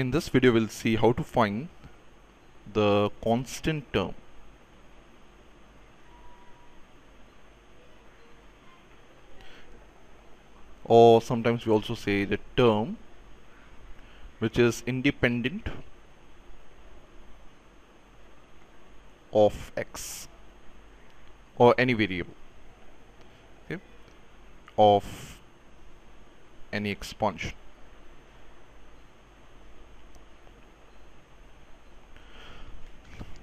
in this video we'll see how to find the constant term. Or sometimes we also say the term which is independent of x or any variable okay, of any expansion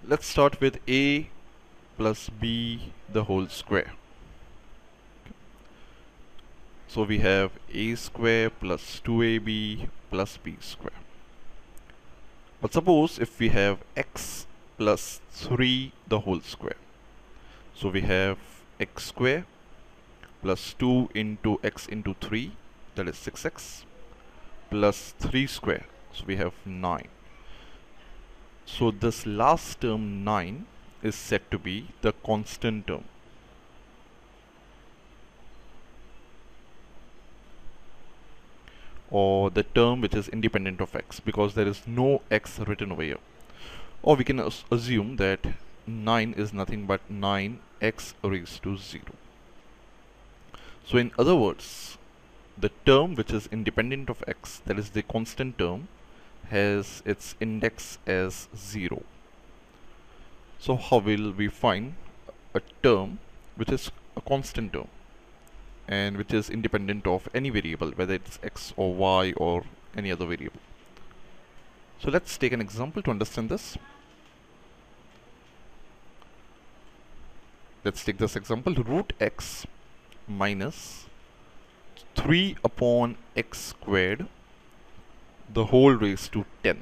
let's start with a plus b the whole square. So we have a square plus 2ab plus b square. But suppose if we have x plus 3 the whole square. So we have x square plus 2 into x into 3 that is 6x plus 3 square. So we have 9 so this last term 9 is said to be the constant term. or the term which is independent of x because there is no x written over here or we can assume that 9 is nothing but 9x raised to 0 so in other words the term which is independent of x that is the constant term has its index as 0. So how will we find a term which is a constant term and which is independent of any variable whether it's x or y or any other variable. So let's take an example to understand this. Let's take this example root x minus 3 upon x squared the whole raised to 10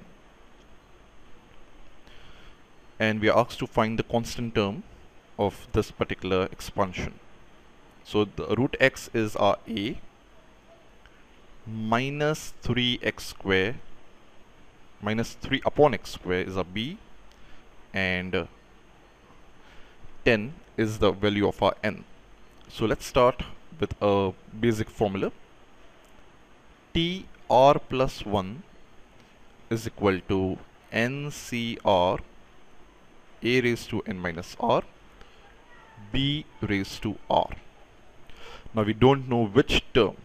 and we are asked to find the constant term of this particular expansion. So the root x is our a minus 3x square minus 3 upon x square is our b and uh, 10 is the value of our n. So let's start with a basic formula. T r plus 1 is equal to ncr a raised to n minus r b raised to r. Now we don't know which term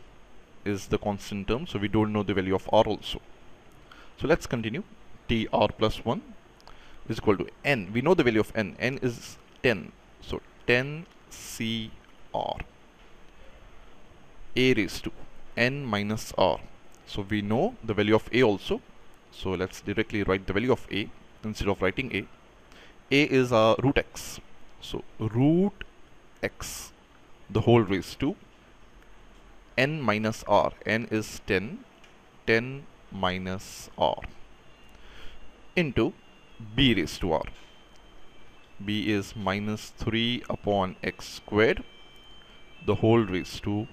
is the constant term so we don't know the value of r also. So let's continue t r plus 1 is equal to n. We know the value of n. n is 10. So 10 c r a raised to n minus r so we know the value of a also. So let's directly write the value of a instead of writing a. a is our root x. So root x the whole raised to n minus r. n is 10. 10 minus r into b raised to r. b is minus 3 upon x squared the whole raised to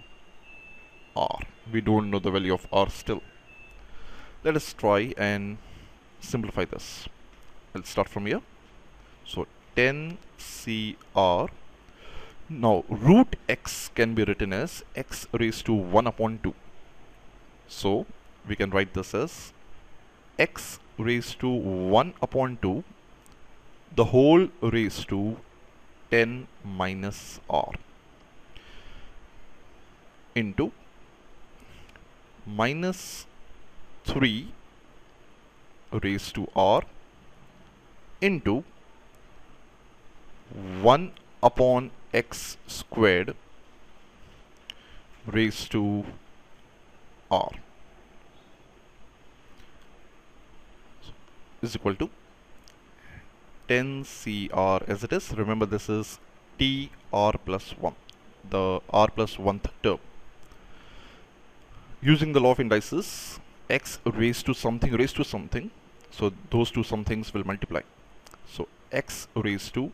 r. We don't know the value of r still. Let us try and simplify this. Let's start from here. So 10cr. Now root x can be written as x raised to 1 upon 2. So we can write this as x raised to 1 upon 2 the whole raised to 10 minus r into minus 3 raised to r into 1 upon x squared raised to r is equal to 10 cr as it is. Remember this is t r plus 1 the r plus 1th term using the law of indices x raised to something raised to something. So those two somethings will multiply. So x raised to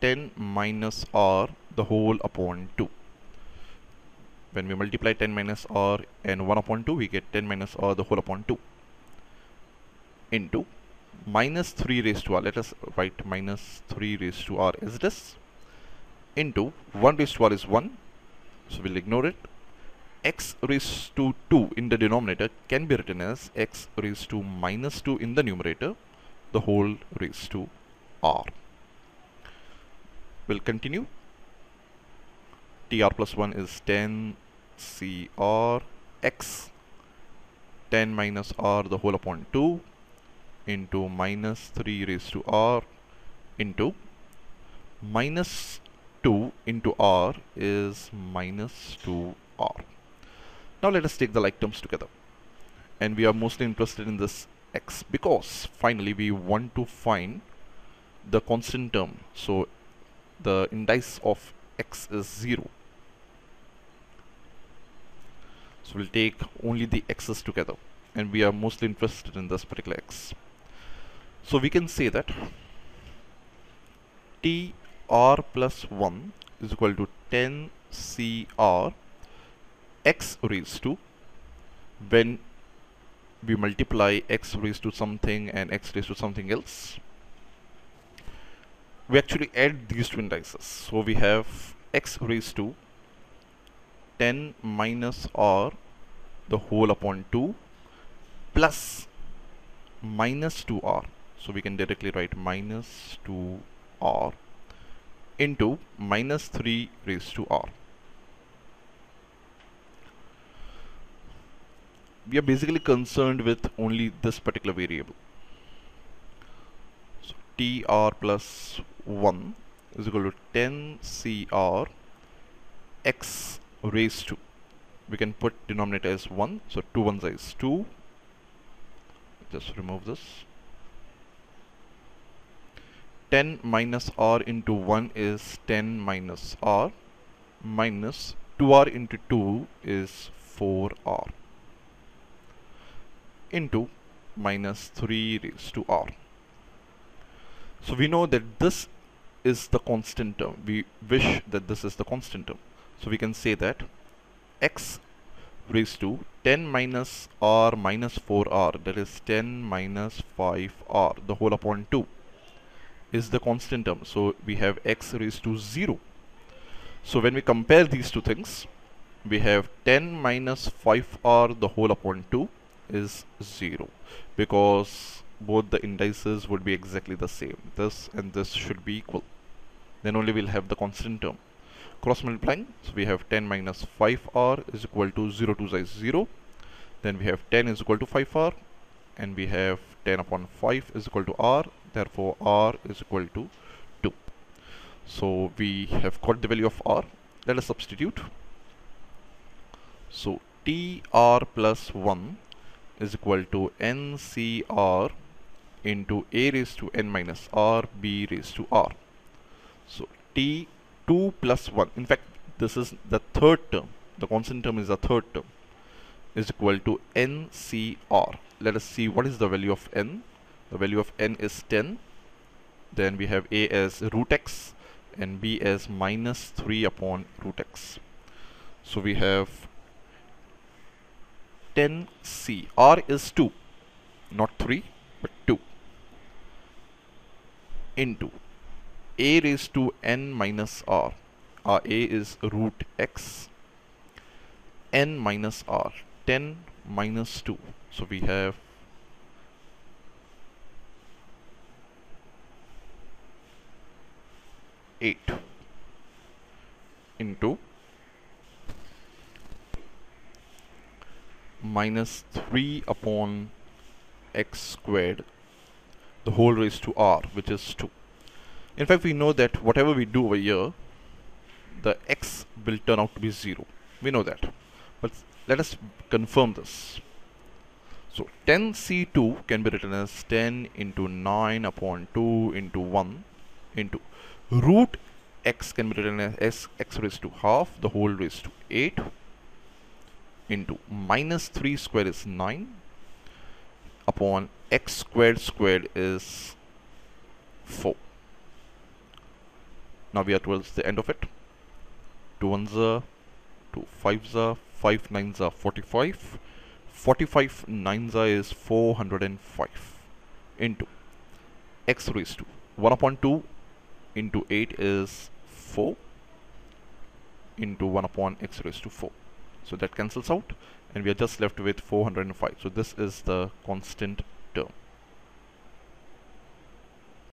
10 minus r the whole upon 2 when we multiply 10 minus r and 1 upon 2 we get 10 minus r the whole upon 2 into minus 3 raised to r let us write minus 3 raised to r as this into 1 raised to r is 1 so we'll ignore it x raised to 2 in the denominator can be written as x raised to minus 2 in the numerator the whole raised to r. We'll continue. tr plus 1 is 10 cr x 10 minus r the whole upon 2 into minus 3 raised to r into minus 2 into r is minus 2r. Now let us take the like terms together. And we are mostly interested in this x because finally we want to find the constant term. So the indice of x is 0. So we'll take only the x's together and we are mostly interested in this particular x. So we can say that tr plus 1 is equal to 10 cr x raised to when we multiply x raised to something and x raised to something else we actually add these two indices. So we have x raised to 10 minus r the whole upon 2 plus minus 2r so we can directly write minus 2r into minus 3 raised to r we are basically concerned with only this particular variable. So tr plus 1 is equal to 10 cr x raised to. We can put denominator as 1 so 2 ones is 2 just remove this. 10 minus r into 1 is 10 minus r. Minus 2r into 2 is 4r into minus 3 raised to r. So we know that this is the constant term. We wish that this is the constant term. So we can say that x raised to 10 minus r minus 4r that is 10 minus 5r the whole upon 2 is the constant term. So we have x raised to 0. So when we compare these two things we have 10 minus 5r the whole upon 2 is 0 because both the indices would be exactly the same this and this should be equal. Then only we'll have the constant term. Cross multiplying so we have 10 minus 5r is equal to 0 to is 0 then we have 10 is equal to 5r and we have 10 upon 5 is equal to r therefore r is equal to 2 so we have got the value of r. Let us substitute. So tr plus 1 is equal to NCR into a raised to n minus r b raised to r. So t2 plus 1, in fact this is the third term, the constant term is the third term, is equal to NCR. Let us see what is the value of n. The value of n is 10. Then we have a as root x and b as minus 3 upon root x. So we have 10c. R is 2, not 3, but 2 into a raised to n minus r. Our a is root x n minus r. 10 minus 2. So we have eight into minus 3 upon x squared the whole raised to r which is 2 in fact we know that whatever we do over here the x will turn out to be 0 we know that. But let us confirm this. So 10c2 can be written as 10 into 9 upon 2 into 1 into root x can be written as x raised to half the whole raised to 8 into minus 3 square is 9 upon x squared squared is 4. Now we are towards the end of it. 2 ones are, 2 fives are, 5 nines are 45. 45 nines are is 405 into x raised to 1 upon 2 into 8 is 4 into 1 upon x raised to 4 so that cancels out and we are just left with 405 so this is the constant term